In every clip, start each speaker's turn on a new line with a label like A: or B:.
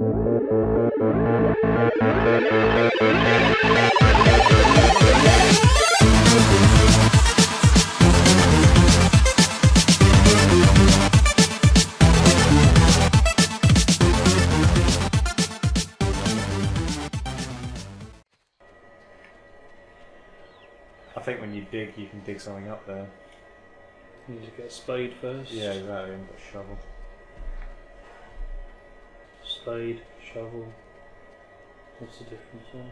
A: I think when you dig, you can dig something up there.
B: You need to get a spade first.
A: Yeah, exactly. And got a shovel.
B: Spade, shovel. What's the difference there?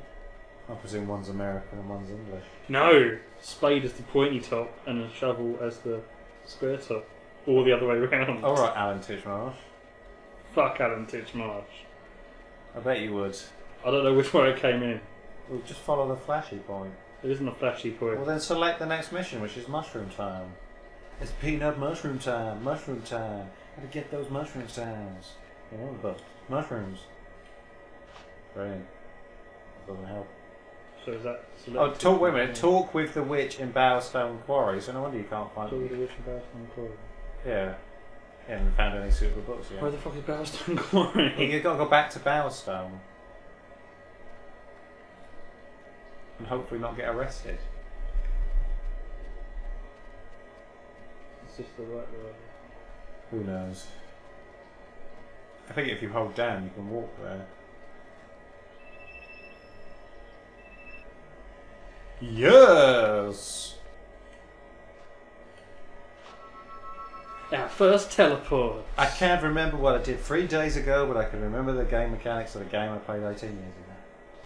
A: I presume one's American and one's English.
B: No! Spade is the pointy top and a shovel as the square top. Or the other way around.
A: All right, Alan Titchmarsh.
B: Fuck Alan Titchmarsh.
A: I bet you would.
B: I don't know which way I came in.
A: We'll just follow the flashy point.
B: It isn't a flashy point.
A: Well, then select the next mission, which is Mushroom Time. It's peanut mushroom time. Mushroom time. How to get those mushroom sounds? You know, but mushrooms. Brilliant. Doesn't help.
B: So is that
A: Oh, talk. Wait a minute. Talk with the witch in Bowerstone Quarry. So no wonder you can't find.
B: Talk with the witch in Barstone Quarry.
A: Yeah. You haven't found any suitable books yet.
B: Where the fuck is Barstone
A: Well,
B: Quarry?
A: you've got to go back to Bowerstone. And hopefully not get arrested.
B: It's just the right way.
A: Who knows? I think if you hold down, you can walk there. Yes!
B: Our first teleport.
A: I can't remember what I did three days ago, but I can remember the game mechanics of a game I played 18 years ago.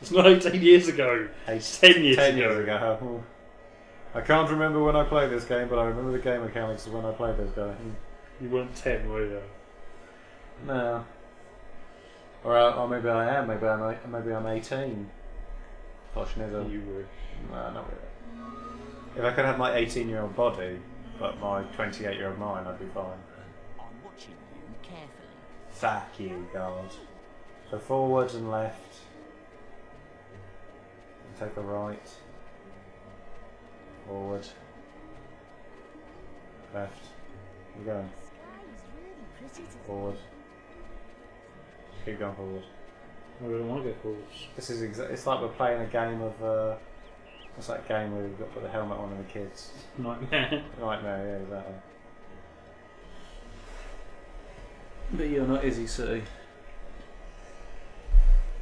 B: It's not 18 years ago.
A: Eight,
B: 10 years
A: 10
B: ago.
A: years ago. I can't remember when I played this game, but I remember the game mechanics of when I played this game.
B: You weren't 10, were you?
A: No. Or, uh, or maybe I am. Maybe I'm. Maybe I'm 18. Foshnism.
B: You were.
A: No, not really. If I could have my 18-year-old body, but my 28-year-old mind, I'd be fine.
C: I'm watching you carefully.
A: Fuck you, God. So forwards and left. And take a right. Forward. Left. Keep going. Forward. Keep going forward.
B: I don't want to go forwards.
A: This is exa- it's like we're playing a game of uh, what's that game where we've got to put the helmet on and the kids.
B: Knightmare.
A: Knightmare, yeah, exactly.
D: But you're not Izzy City.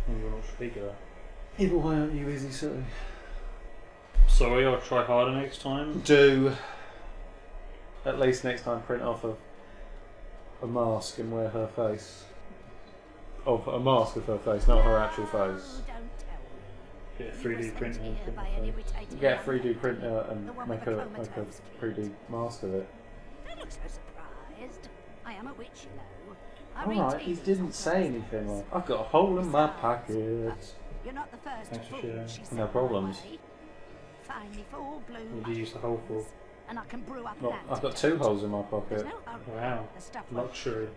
B: And you're not speaker.
D: Yeah, but why aren't you Izzy City?
B: Sorry, I'll try harder next time.
A: Do at least next time print off a a mask and wear her face. Of a mask of her face, not her actual face.
B: Get a 3D printer and print the face.
A: Get a 3D printer and make a make a 3D mask of it.
C: Don't look so surprised. I am a witch, you know.
A: Alright, he didn't say anything like I've got a hole in my pocket.
C: Uh, you're not the first
B: Thanks for sharing.
A: No problems.
C: by the way. Find me four blue
B: What do you use the hole for?
C: and I can brew up
A: Look,
C: an
A: I've got two holes in my pocket.
B: Wow.
C: The stuff won't
B: Luxury.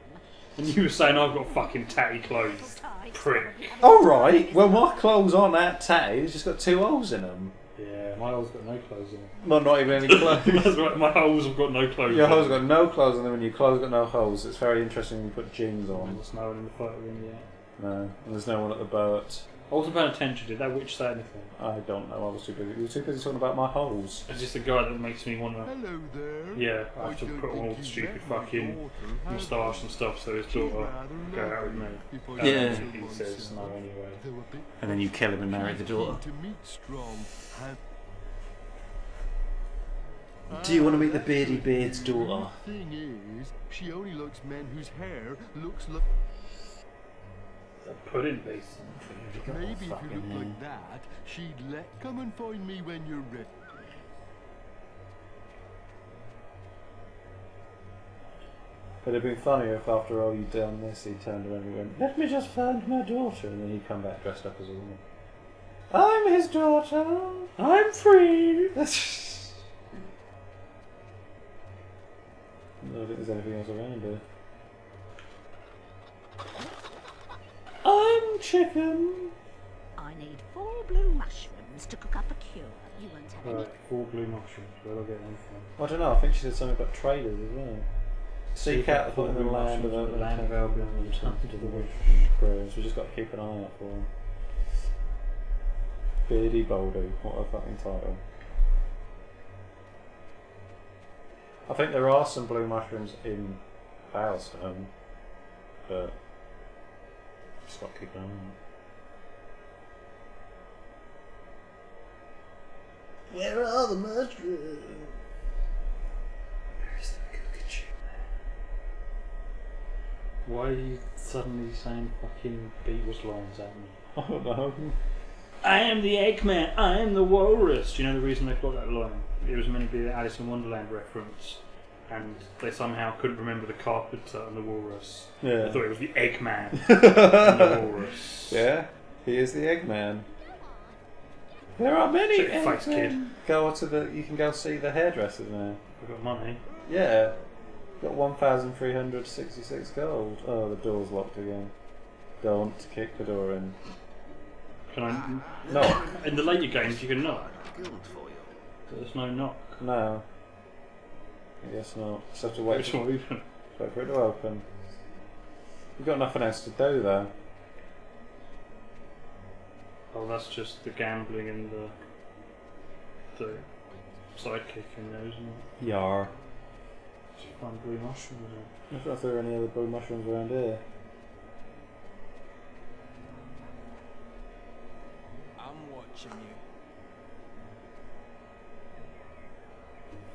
B: And you were saying I've got fucking tatty clothes. Prick.
A: Alright, well my clothes aren't that tatty, it's just got two holes in them.
B: Yeah, my hole's got no clothes in it.
A: Well, not even any clothes.
B: That's right, my holes have got no clothes
A: Your
B: in
A: holes got no clothes on them and your clothes got no holes. It's very interesting when you put jeans on.
B: There's no one in the photo room yet.
A: No, and there's no one at the boat.
B: I wasn't paying attention. Did that witch say anything?
A: I don't know, I was too busy. You were too busy talking about my holes.
B: It's just a guy that makes me want to.
E: Hello there.
B: Yeah, I have to put on all the stupid fucking moustache and stuff so his
E: She's
B: daughter
E: rather
B: go out with me.
E: lovely,
B: Um,
D: Yeah.
B: He says no anyway.
E: Though a bit
D: And then you kill him and marry the
E: keen
D: daughter.
E: to meet Strong. Have-
D: Do you want to meet the Beardy
E: that's
D: Beard's
E: the
D: daughter?
E: thing is, she only looks men whose hair looks like.
B: A pudding basin.
E: Maybe if you look like that, she'd let. Come and find me when you're ready.
A: But it'd been funnier if after all you'd done this, he turned around and went, Let me just find my daughter. And then he'd come back dressed up as a woman. I'm his daughter.
B: I'm free.
A: I don't think there's anything else around here. Chicken.
C: I need four blue mushrooms to cook up a cure. You won't have any.
B: Four blue mushrooms. Where do I get them from?
A: I don't know, I think she said something about traders as well. Seek out the foot in the land of
B: the
A: Albion.
B: land of Albion and return
A: to
B: to
A: the
B: the
A: rich
B: rich.
A: and prayers. We just got to keep an eye out for him. Beardy Boldy, what a fucking title. I think there are some blue mushrooms in Palestone, but just got to keep an eye out. Where are the mushrooms? Where's the cookie
B: Why are you suddenly saying fucking Beatles lines at me?
A: I don't know.
B: I am the Eggman, I am the Walrus. Do you know the reason they've got that line? It was meant to be an Alice in Wonderland reference, and they somehow couldn't remember the carpenter and the walrus.
A: Yeah.
B: I thought it was the Eggman and the Walrus.
A: Yeah, he is the Eggman. There are many
B: Check your kid.
A: Eggmen. Go to the. You can go see the hairdressers now.
B: I've got money.
A: Yeah, got one thousand three hundred sixty-six gold. Oh, the door's locked again. Don't kick the door in.
B: Can I?
A: No,
B: In the later games, you can knock. But there's no knock.
A: no. I guess not. Just have to wait.
B: Which
A: For,
B: one open?
A: wait for it to open. You've got nothing else to do there.
B: Oh, that's just the gambling and the the sidekicking, there, isn't it?
A: Yar.
B: Just find blue mushrooms.
A: I don't know if there are any other blue mushrooms around here.
E: I'm watching you.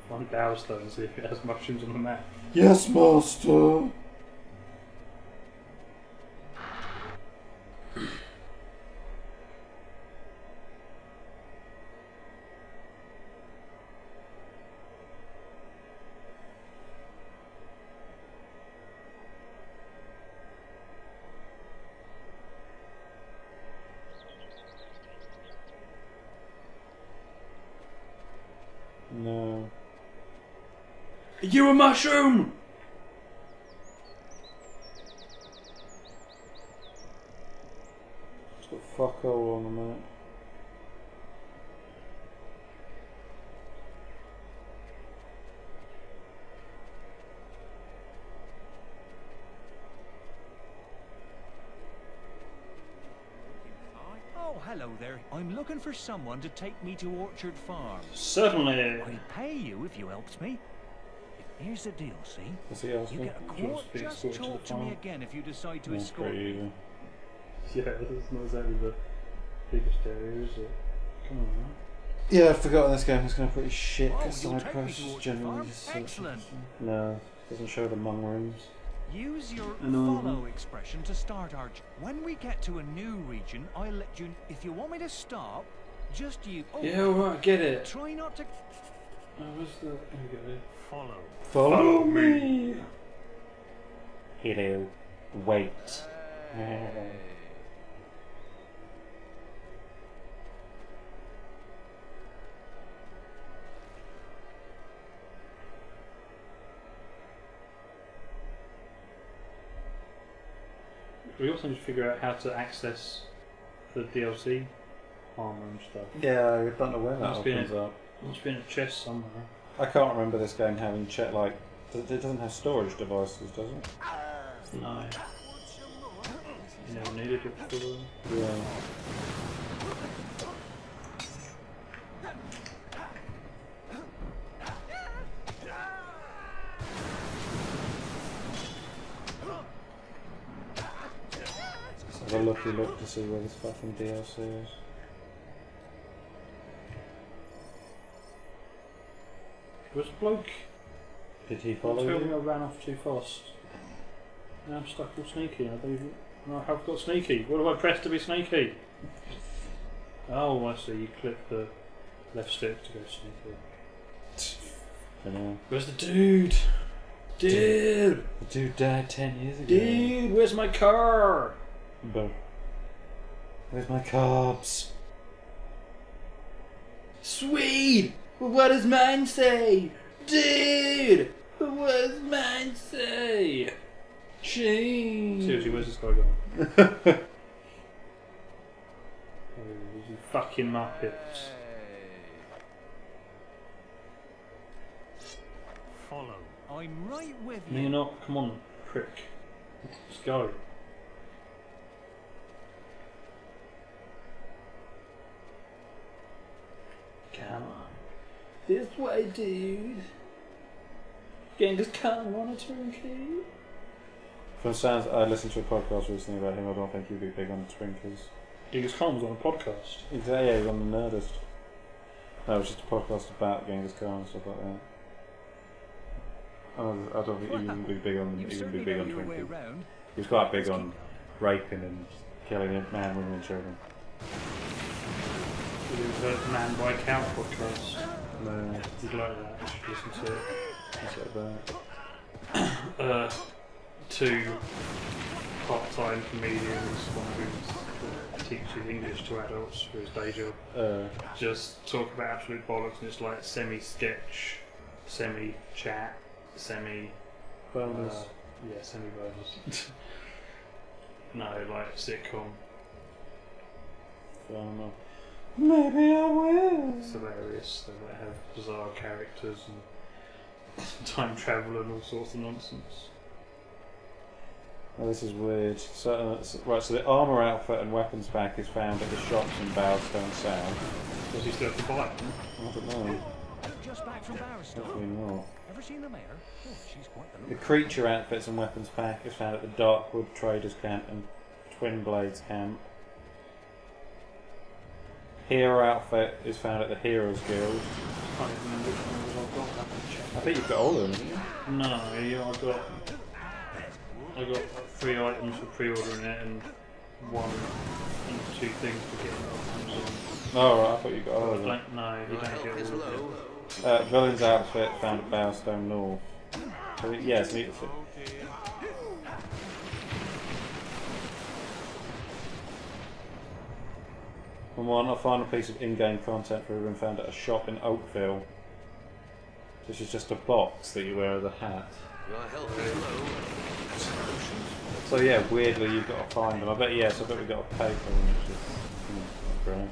B: Dowstone and see if it has mushrooms on the map.
A: Yes, master.
B: You a mushroom?
A: It's got fuck all on the map.
F: Oh, hello there. I'm looking for someone to take me to Orchard Farm.
B: Certainly.
F: I'll pay you if you helped me. Here's the deal, see?
A: Does he ask
F: You get a
B: Do you want
F: quart.
B: to
F: Just
B: escorted to
F: talk
B: the
F: to me again if you decide to
A: That's
F: escort me.
A: easy.
B: Uh, yeah, that's not exactly the biggest area, is it? Come on, man.
A: Yeah, I've forgotten this game is going to pretty shit
F: Oh, you'll
A: side quests
F: to Orchard
A: generally
F: Farm?
A: just.
F: Excellent.
A: No, doesn't show the mung rooms.
F: Use your
B: I
F: follow expression to start our. j- When we get to a new region, I'll let you. If you want me to stop, just you. Oh,
B: Yeah, alright, get it.
F: Try not to
B: where's the. There we
F: follow.
A: Follow me. Hello. Wait.
B: We also need to figure out how to access the DLC armor and stuff.
A: Yeah, I don't know where that
B: Must be in
A: opens up.
B: Must be in a chest somewhere.
A: I can't remember this game having check like. It it doesn't have storage devices, does it?
B: No. You never needed it before.
A: Yeah. Let's have a looky look to see where this fucking DLC is.
B: Was a bloke.
A: Did he follow
B: me I ran off too fast. Now I'm stuck all sneaky. I don't. I have got sneaky. What do I press to be sneaky? Oh, I see. You click the left stick to go sneaky.
A: I know.
B: Where's the dude? Dude!
A: The dude died ten years ago.
B: Dude, where's my car?
A: But where's my carbs?
B: Sweet! What does mine say? Dude! What does mine say? Change. Seriously, where's this guy going? oh, you fucking muppets.
F: Follow. I'm right with you.
B: No, you're not. Come on, prick. Let's go. Come on. This way, dude. Genghis Khan want a turnkey?
A: From sounds, I listened to a podcast recently about him. I don't think he'd be big on Twinkers.
B: Genghis Khan was on a podcast.
A: Exactly, yeah, he's on the Nerdist. No, it was just a podcast about Genghis Khan and stuff like that. Oh, I don't think he would be big on.
F: You
A: He would be big on
F: your way
A: Twinkers. He was quite big on raping and killing man, women, and children.
B: It was a Man by Cow podcast.
A: No,
B: You'd like that. You should listen to it.
A: that's like that.
B: uh, two part-time comedians, one who teaches English to adults for his day job,
A: Uh,
B: just talk about absolute bollocks, and it's like semi-sketch, semi-chat, semi,
A: bonus.
B: uh, yeah, semi-bonus. no, like sitcom.
A: Fair enough. Maybe I will.
B: It's hilarious. They might have bizarre characters and time travel and all sorts of nonsense.
A: Oh, this is weird. So, uh, s- right, so the armour outfit and weapons pack is found at the shops in Bowerstone South.
B: Does he still have to buy them?
A: I don't know.
F: Just back from Barristow.
A: Hopefully not.
F: Ever seen the mayor? Oh, she's quite the
A: The creature outfits and weapons pack is found at the Darkwood Traders Camp and Twin Blades Camp. Hero outfit is found at the Heroes Guild.
B: can't remember which one I've got. I have to check.
A: I think you've got all of them. haven't you?
B: No, yeah, I got I got three items for pre-ordering it and one and two things for getting it off Amazon.
A: Oh, right, I thought you got all of them.
B: don't know, you don't get all of it.
A: Uh, villain's outfit found at Bowerstone North. So, yes, yeah, so And one, a final piece of in-game content for been found at a shop in Oakvale. This is just a box that you wear as a hat. So yeah, weirdly you've got to find them. I bet yes, I bet we've got to pay for them, which is hmm, great.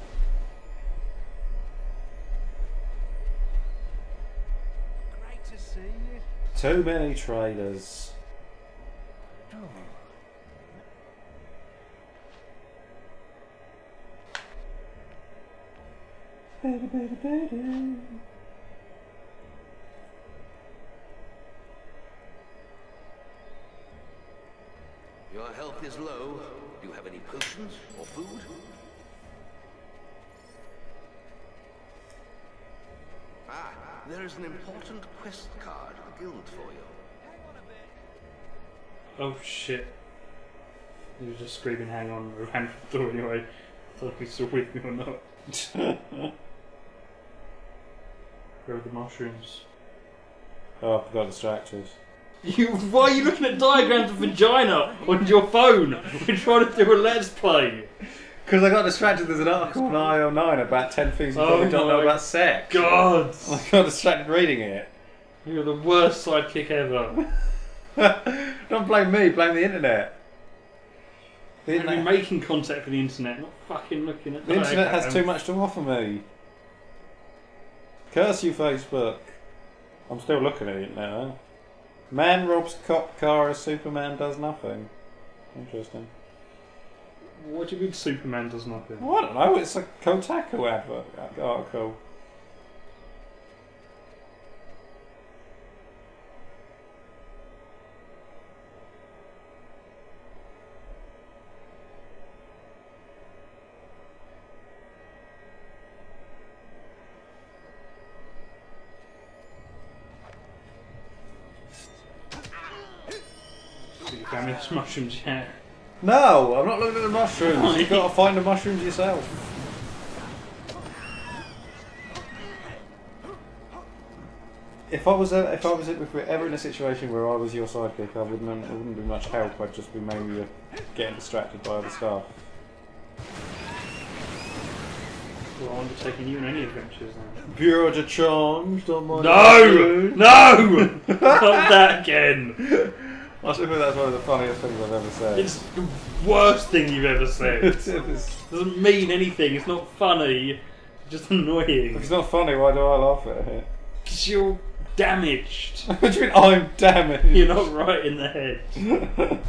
F: Great to see you.
A: Too many traders.
G: Your health is low. Do you have any potions or food? Ah, there is an important quest card the guild for you.
B: Oh shit. He was just screaming hang on I ran for the door anyway. I don't know if he's still with me or not. Where are the mushrooms?
A: Oh, I got distracted.
B: You, why are you looking at diagrams of vagina on your phone? We're trying to do a let's play.
A: Because I got distracted. There's an article on IO9 about 10 things you
B: Oh
A: probably don't know about sex.
B: God,
A: I got distracted reading it.
B: you're the worst sidekick ever.
A: don't blame me, blame the internet. The
B: You've been making content for the internet, not fucking looking at
A: the internet has too much to offer me. Curse you, Facebook. I'm still looking at it now. Eh? Man robs cop car as Superman does nothing. Interesting.
B: What do you mean Superman does nothing?
A: Well, I don't know, it's a Kotaku advert article.
B: So you found these mushrooms, yeah.
A: No, I'm not looking at the mushrooms. You've got to find the mushrooms yourself. If I was a, if I was if we were ever in a situation where I was your sidekick, I wouldn't it wouldn't be much help. I'd just be maybe getting distracted by other stuff.
B: Well, I'm undertaking you on any adventures now.
A: Bureau de change, don't mind.
B: No! No! Not that again!
A: I think that's one of the funniest things I've ever said.
B: It's the worst thing you've ever said.
A: It's-
B: doesn't mean anything. It's not funny. It's just
A: if
B: annoying.
A: it's not funny, why do I laugh at it?
B: Because you're damaged.
A: what do you mean I'm damaged?
B: You're not right in the head.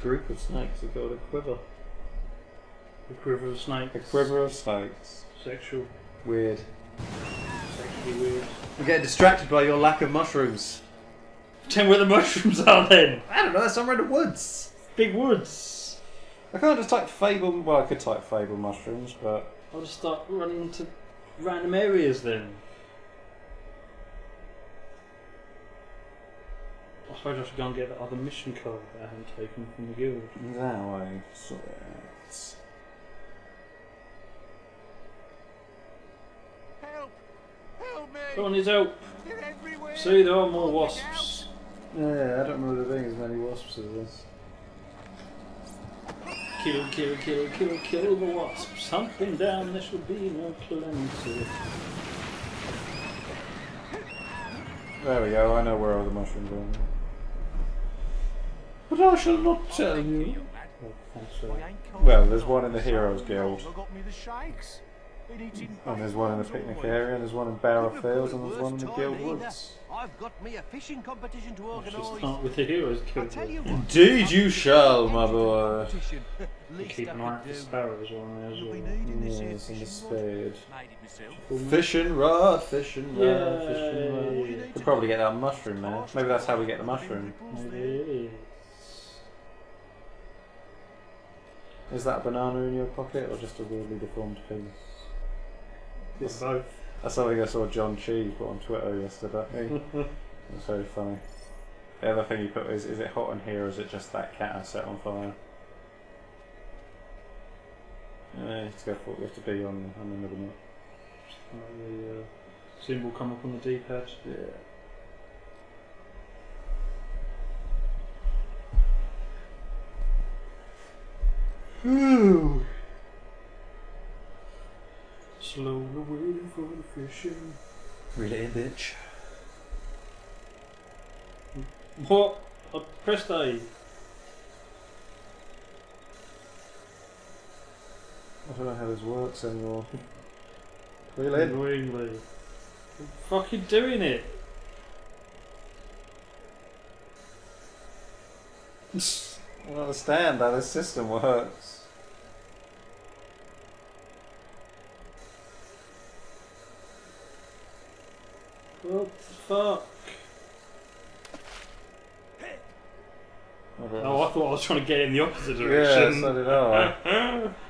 A: group of snakes that got a quiver.
B: A quiver of snakes.
A: A quiver of snakes.
B: Sexual.
A: Weird.
B: Sexually weird.
A: I'm getting distracted by your lack of mushrooms.
B: Tell me where the mushrooms are then.
A: I don't know, they're somewhere in the woods.
B: Big woods.
A: I can't just type fable. Well, I could type fable mushrooms, but
B: I'll just start running into random areas then. Suppose I should go and get that other mission card that I haven't taken from the guild.
A: that way. Sort
E: Help! Help me!
B: Go on, his help. See, there are more wasps.
A: Yeah, I don't remember there being as many wasps as this.
B: Kill, kill, kill, kill, kill the wasps. Something down, there shall be no clemency.
A: There we go. I know where all the mushrooms are. But I shall not tell you.
B: Thanks for
E: I
B: that.
E: ain't cold
A: Well, there's one in the. Heroes Guild.
E: I got me the shakes. Been eating
A: And there's one in the picnic area, and there's one in Barrow Fields, and there's one in the
G: worse
A: Guild. Woods.
G: I've got me a fishing competition to
B: just
G: organise.
B: start with the heroes
E: I
B: killed.
E: tell you what.
A: Indeed, you shall, my boy.
E: Competition.
B: Keep
E: I
B: an eye out
E: could
B: for sparrows on there as well.
E: needing this here
A: Yes, and the
E: fishing rod.
A: spade.
E: Made it myself.
A: Fishing rod, fishing rod,
B: Yay.
A: fishing rod. Could probably get that mushroom there. Maybe that's how we get the mushroom.
B: Maybe is.
A: Is that a banana in your pocket, or just a weirdly deformed piece?
B: It's both.
A: That's something I saw John Chi put on Twitter yesterday. It was very funny. The other thing he put is, is it hot in here or is it just that cat I set on fire? Yeah, you have to go for we have to be on, on the middle note.
B: Like the uh, symbol come up on the D-pad.
A: Yeah.
B: Slowly waiting for the fishing.
A: It in, bitch.
B: What? I pressed A.
A: I don't know how this works anymore. Reel in.
B: Annoyingly. I'm fucking doing it.
A: I don't understand how this system works.
B: What the fuck?
A: I
B: Oh, I thought I was trying to get in the opposite direction.
A: Yeah,
B: direction.
A: so did I.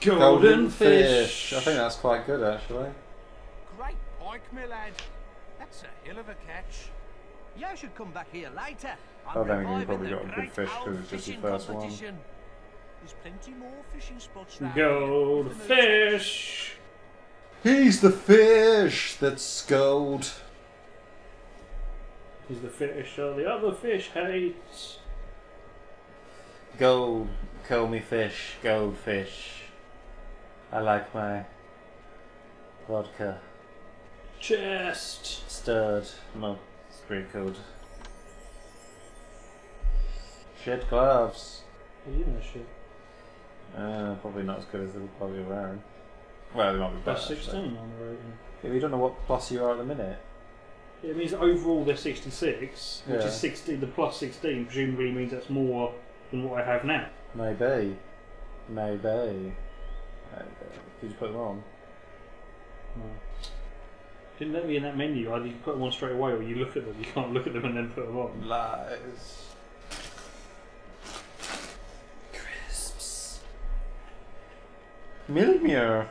B: Golden, fish.
A: I think that's quite good actually.
E: Great pike, my lad. That's a hell of a catch.
G: You should come back here later.
A: Oh,
G: I'm
A: then again, you
G: reviving
A: probably got a good
G: fish
A: fish 'cause
G: old
A: it's just your first one.
G: competition. There's plenty more fishing spots round
B: Gold
G: here.
B: fish.
A: He's the fish that's gold.
B: He's the finisher the other fish hates.
A: Gold, call me fish, goldfish. I like my vodka
B: Chest.
A: stirred. No, pretty good. Shed gloves.
B: You know shit.
A: Uh, probably not as good as the one you're wearing. Well, they might be better.
B: Plus 16 on the rating.
A: Yeah, we don't know what plus you are at the minute.
B: Yeah, it means overall they're 66, which
A: Yeah.
B: is 16. The plus 16 presumably means that's more than what I have now.
A: Maybe. Maybe. Maybe. Did you put them on?
B: No. Didn't let me in that menu. Either you put them on straight away or you look at them. You can't look at them and then put them on.
A: Lies. Crisps. Milmure.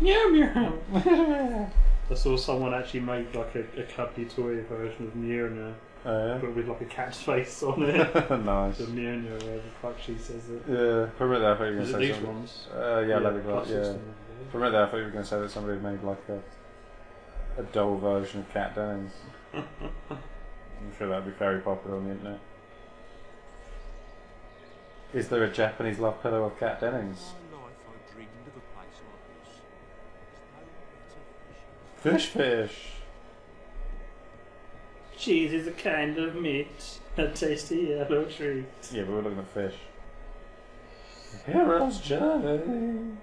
B: Meow meow. I saw someone actually make like a, a cuddly toy version of Mjolnir,
A: Oh,
B: but with like a cat's face on it.
A: nice.
B: the Mjolnir, whatever the fuck she says it.
A: Yeah, for a minute there I thought you were going to say
B: these
A: something.
B: ones?
A: Uh, yeah, let it go.
B: plus
A: Yeah.
B: 16.
A: For a minute there I thought you were going to say that somebody made like a a dull version of Kat Dennings. I'm sure that'd be very popular on the internet. Is there a Japanese love pillow of Kat Dennings?
E: My life I dreamed of a place like this. There's no better fish.
A: Fish fish.
B: Cheese is a kind of meat, a tasty yellow treat.
A: Yeah, but we're looking at fish. Hero's journey.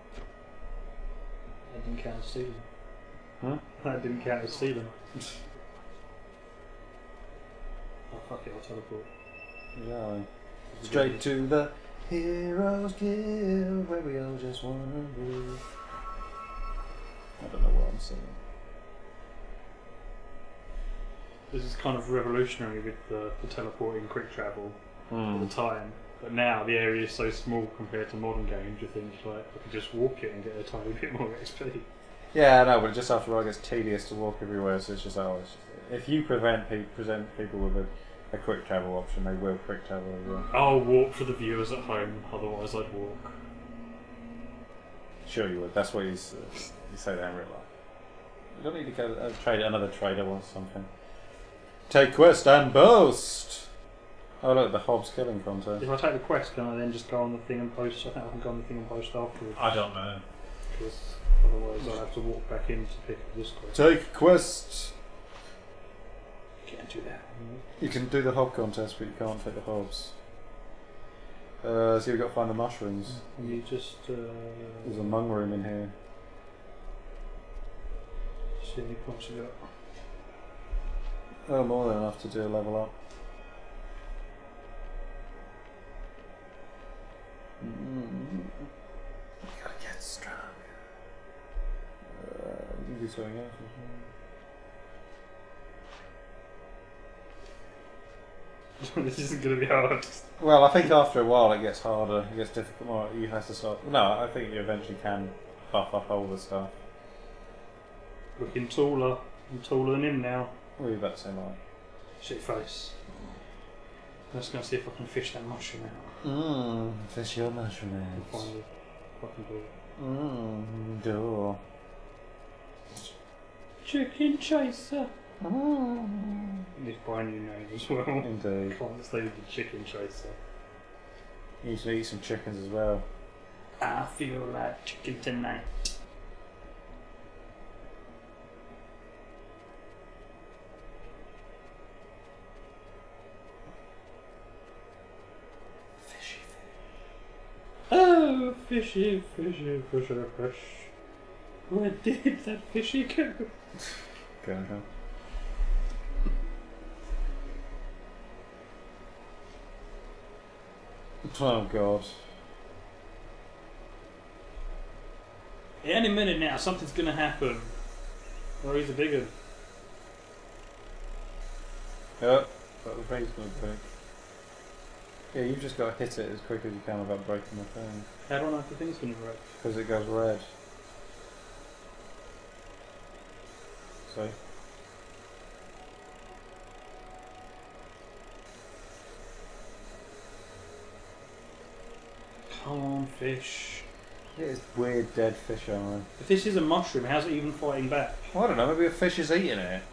B: That didn't count as stealing.
A: Huh? Hmm?
B: That didn't count as stealing. oh fuck it, I'll teleport.
A: Yeah. Straight to the Heroes Guild where we all just wanna live. I don't know what I'm saying.
B: This is kind of revolutionary with the, the teleporting quick travel all
A: Hmm.
B: the time. But now the area is so small compared to modern games, you think like I could just walk it and get a tiny bit more XP.
A: Yeah, I know, but just after a while it gets tedious to walk everywhere, so it's just, oh, if you prevent pe- present people with a, a quick travel option, they will quick travel as well.
B: I'll walk for the viewers at home, otherwise I'd walk.
A: Sure, you would. That's what you, s- you say that in real life. You don't need to go uh, trade another trader or something. Take quest and boast. Oh look, the Hobbes killing contest.
B: If I take the quest, can I then just go on the thing and post? I think I can go on the thing and post afterwards.
A: I don't know.
B: Because otherwise I'll have to walk back in to pick up this quest.
A: Take quest.
B: You can't do that.
A: You can do the Hob contest, but you can't take the Hobbes. Uh, so you've got to find the mushrooms.
B: You just uh,
A: There's a mung room in here.
B: see any points you got.
A: Oh, more than enough to do a level up. Mm. You You can do something else as well.
B: this isn't going to be hard.
A: Well, I think after a while it gets harder, it gets difficult more. You have to start. No, I think you eventually can buff up all the stuff.
B: Looking taller. I'm taller than him now.
A: What are you about to say, Mike?
B: Shit face. I'm just going to see if I can fish that mushroom out.
A: Mmm, fish your mushroom
B: and find the fucking mm, door.
A: Mmm, door.
B: Chicken chaser.
A: Ah.
B: Need to buy new name as well.
A: Indeed.
B: Can't stay with the chicken chaser.
A: You need to eat some chickens as well.
B: Ah, I feel like chicken tonight.
A: Fishy
B: Oh, fishy, fishy, fishy, fish. Where did that fishy go?
A: Go on. Oh god.
B: Any minute now, something's gonna happen. Or he's a big one.
A: Yep, but the thing's gonna break. Yeah, you've just got to hit it as quick as you can without breaking the thing.
B: How do I know if the thing's gonna break?
A: Because it goes red. So,
B: Come on, fish.
A: it's weird dead fish eye.
B: If this is a mushroom, how's it even fighting back?
A: Well, I don't know, maybe a fish is eating it.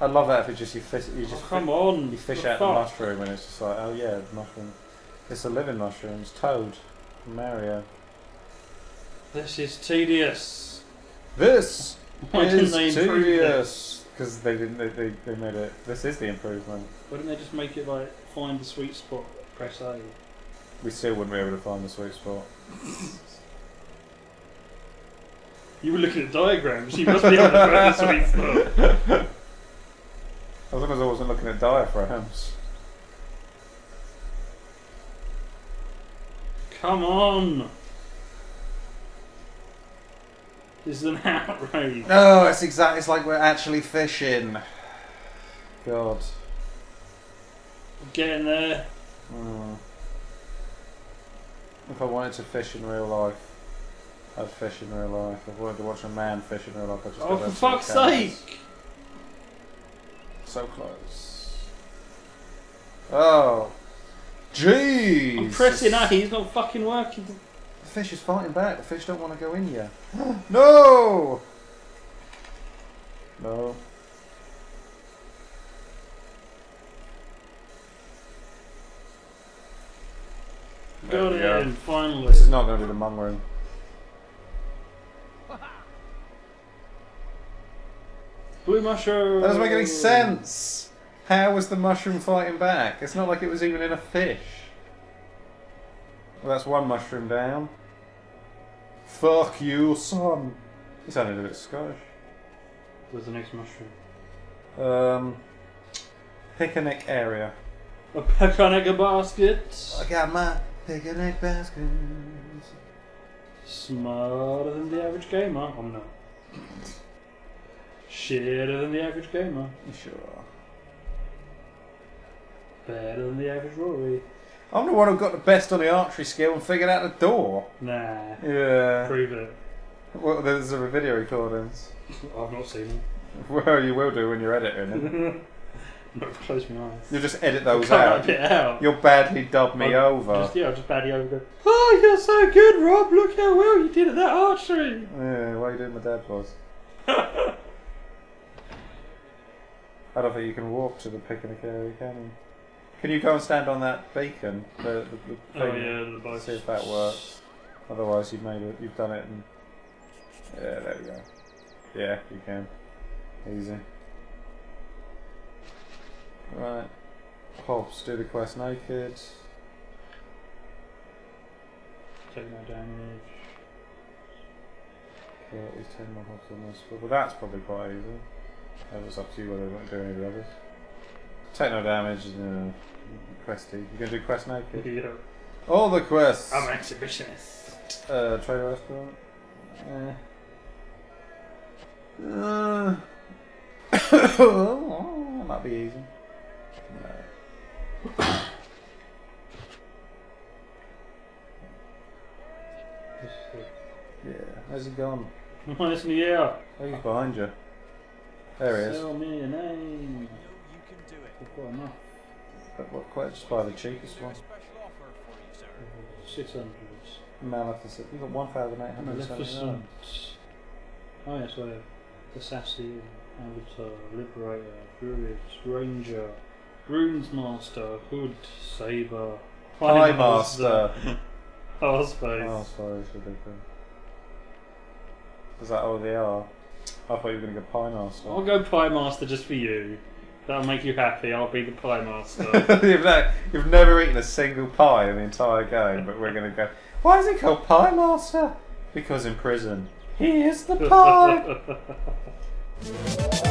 A: I'd love that if it just you fish, you oh, just
B: Oh, come
A: fi-
B: on!
A: you fish
B: the
A: out the mushroom and it's just like, oh yeah, the mushroom. It's a living mushroom. It's Toad, Mario.
B: This is tedious.
A: This
B: Why didn't they improve it?
A: because they didn't. They, they, they made it. This is the improvement.
B: Why didn't they just make it like find the sweet spot, press A?
A: We still wouldn't be able to find the sweet spot.
B: You were looking at diagrams. You must be able to find the sweet spot.
A: As long as I wasn't looking at diaphragms.
B: Come on! This is an outrage.
A: No, it's exact. It's like we're actually fishing. God.
B: Getting there.
A: Mm. If I wanted to fish in real life, I'd fish in real life. If I wanted to watch a man fish in real life, I'd just
B: Oh, for
A: down to the
B: fuck's sake!
A: So close. Oh. Jeez.
B: I'm pressing A, he's not fucking working.
A: The fish is fighting back. The fish don't want to go in yet. no! No.
B: Got
A: we go.
B: him, finally.
A: This is not going to be the mung room.
B: Blue mushroom!
A: That doesn't make any sense. How was the mushroom fighting back? It's not like it was even in a fish. Well, that's one mushroom down. Fuck you, son. He sounded a bit Scottish.
B: Where's the next mushroom?
A: Um, picnic area.
B: A pecanic basket!
A: I got my picnic basket.
B: Smarter than the average gamer. I'm not. Shitter than the average gamer.
A: You sure are.
B: Better than the average Rory.
A: I'm the one who got the best on the archery skill and figured out the door.
B: Nah.
A: Yeah.
B: Prove it.
A: Well, there's a video recordings.
B: I've not seen them.
A: Well, you will do when you're editing it.
B: close my eyes.
A: You'll just edit those out.
B: out.
A: You'll badly dub me
B: I'll
A: over.
B: Just, yeah, I'll just badly over go, Oh, you're so good, Rob. Look how well you did at that archery.
A: Yeah, why are you doing my dad voice? I don't think you can walk to the picnic area, can you? Can you go and stand on that beacon? The, the, the
B: Oh, yeah, the bike.
A: See if that works. Otherwise, you've made it. You've done it, and yeah, there we go. Yeah, you can. Easy. Right. Hobbes, do the quest naked.
B: Take no damage.
A: At least 10 more Hobbes on this. Well, that's probably quite easy. That was up to you whether you want to do any of the others. Take no damage, uh, questy. You gonna do quest naked?
B: Yeah.
A: All the quests!
B: I'm an exhibitionist.
A: Uh, trader restaurant. Eh. Uh. that might be easy. No. Yeah. How's he gone?
B: The air.
A: Oh, he's behind you. There he is.
B: Tell me a name. I've got enough.
A: But what, quite just buy the cheapest one.
B: Six hundred.
A: Maleficent. You've got one thousand eight hundred.
B: Maleficent. Oh yes, I have Assassin, Avatar, Liberator, Druid, Ranger, Runes Master, Hood, Saber,
A: Pie Master.
B: Hard Space.
A: Oh, sorry, it's ridiculous. Is that all they are? I thought you were going to go Pie Master.
B: I'll go Pie Master just for you. That'll make you happy. I'll be the Pie Master.
A: you've, you've never eaten a single pie in the entire game, but we're going to go. Why is it called Pie Master? Because in prison, he is the pie.